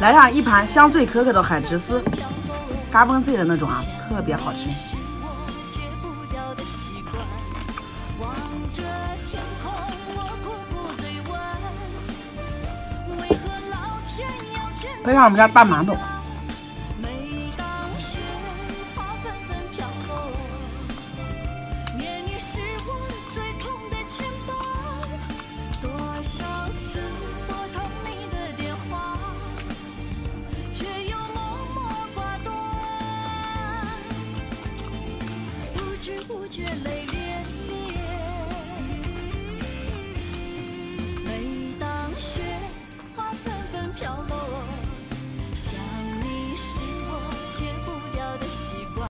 来上一盘香脆可口的海蜇丝，嘎嘣脆的那种啊，特别好吃。配上我们家大馒头。